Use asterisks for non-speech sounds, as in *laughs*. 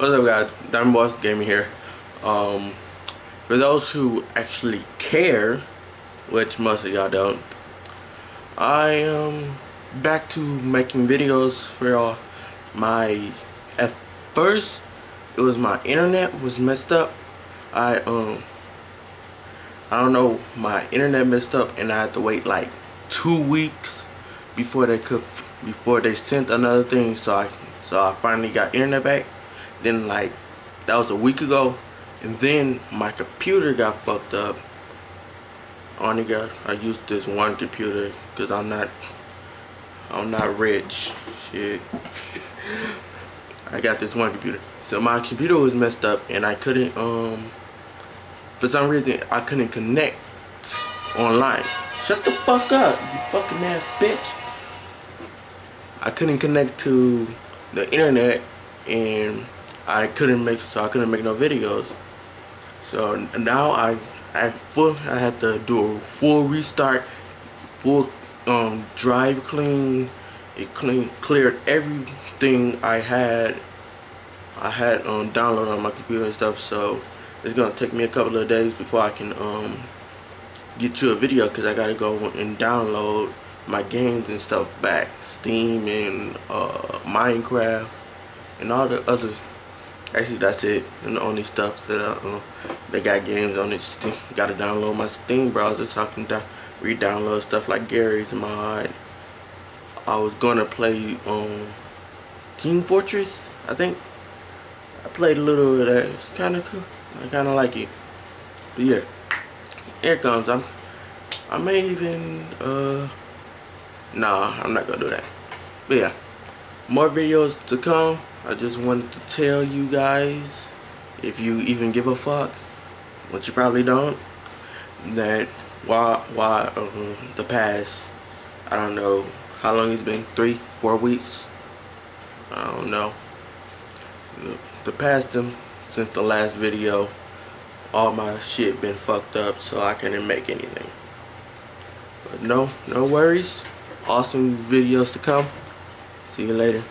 What's up guys, Diamond Boss Gaming here. Um, for those who actually care, which most of y'all don't, I am back to making videos for y'all. My, at first, it was my internet was messed up. I, um, I don't know, my internet messed up and I had to wait like two weeks before they could, before they sent another thing so I, so I finally got internet back then like that was a week ago. And then my computer got fucked up. I only got I used this one computer because I'm not I'm not rich. Shit. *laughs* I got this one computer. So my computer was messed up and I couldn't um for some reason I couldn't connect online. Shut the fuck up you fucking ass bitch. I couldn't connect to the internet and I couldn't make so I couldn't make no videos. So now I I full I had to do a full restart, full um drive clean. It clean cleared everything I had I had um downloaded on my computer and stuff. So it's gonna take me a couple of days before I can um get you a video because I gotta go and download my games and stuff back, Steam and uh, Minecraft and all the other Actually, that's it. And the only stuff that I, uh, they got games on it. Steam. Got to download my Steam browser so I can re-download stuff like Garry's Mod. I was gonna play um, Team Fortress. I think I played a little of that. It's kind of cool. I kind of like it. But yeah, here it comes. I'm. I may even. Uh, nah, I'm not gonna do that. But yeah, more videos to come. I just wanted to tell you guys, if you even give a fuck, which you probably don't, that why why uh, the past, I don't know how long it's been, three, four weeks, I don't know. The, past them since the last video, all my shit been fucked up, so I couldn't make anything. But no, no worries. Awesome videos to come. See you later.